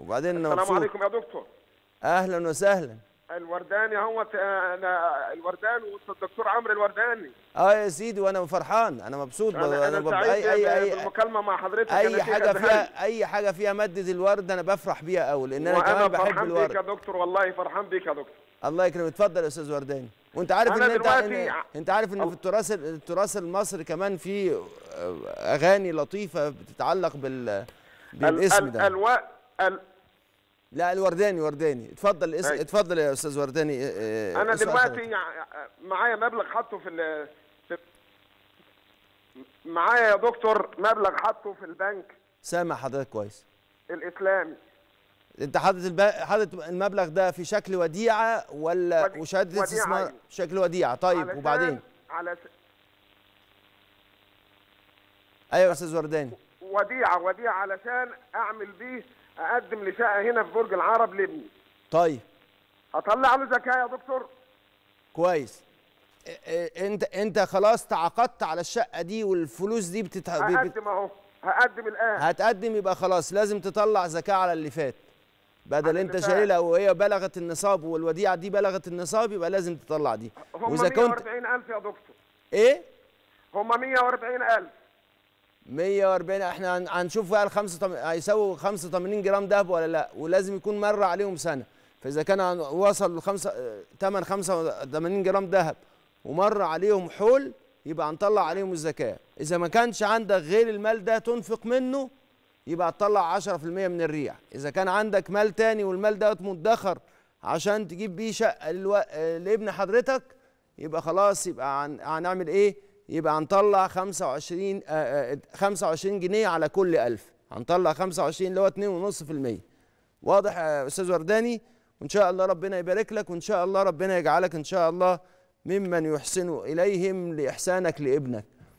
وبعدين السلام مبسوط. عليكم يا دكتور. أهلا وسهلا. الورداني هو أنا الورداني والدكتور عمرو الورداني. آه يا سيدي وأنا فرحان. أنا مبسوط أنا أنا ببقى سعيد اي اي اي بالمكالمة مع حضرتك. أي أنا حاجة فيها أي حاجة فيها ماده الورد أنا بفرح بيها قوي لأن أنا كمان بحب فرحان بيك يا الورد. دكتور والله فرحان بيك يا دكتور. الله يكرمك. اتفضل يا أستاذ ورداني. وأنت عارف أنا إن انت إن أنت عارف إن في التراث التراث المصري كمان في آه، أغاني لطيفة بتتعلق بال بالاسم ال- ده ألو... ال... لا الورداني ورداني. اتفضل اس... أي. اتفضل يا أستاذ ورداني آه، أنا دلوقتي معايا مبلغ حاطه في, ال... في معايا يا دكتور مبلغ حاطه في البنك. سامع حضرتك كويس. الإسلامي. أنت حاطط الب... حاطط المبلغ ده في شكل وديعة ولا ودي- وشهاده استثمار. شكل وديعة؟ طيب وبعدين؟ على س... أيوه يا أستاذ ورداني. وديعة وديعة علشان أعمل بيه أقدم لشقة هنا في برج العرب لابني. طيب. اطلع له زكاة يا دكتور. كويس. أنت أنت خلاص تعاقدت على الشقة دي والفلوس دي بتت... بت... هقدم أهو. هقدم الآن. هتقدم يبقى خلاص. لازم تطلع زكاة على اللي فات. بدل أنت. شايلها وهي بلغت النصاب والوديعة دي بلغت النصاب يبقى لازم تطلع دي. هم وإذا كنت 140000 يا دكتور. إيه؟ هم 140000 140 إحنا هن- هنشوف بقى ال 85 هيساووا 85 جرام دهب ولا لأ؟ ولازم يكون مر عليهم سنة. فإذا كان وصل لخمسة ثمن 85 جرام دهب ومر عليهم حول يبقى هنطلع عليهم الزكاة. إذا ما كانش عندك غير المال ده تنفق منه يبقى هتطلع 10% من الريع. إذا كان عندك مال تاني والمال ده مدخر عشان تجيب بيه شقة لابن حضرتك يبقى خلاص يبقى هن... هنعمل إيه؟ يبقى هنطلع 25 آه، آه، 25 جنيه على كل 1000 هنطلع 25 اللي هو 2.5% واضح يا أستاذ ورداني؟ وإن شاء الله ربنا يبارك لك وإن شاء الله ربنا يجعلك إن شاء الله ممن يحسن إليهم لإحسانك لابنك.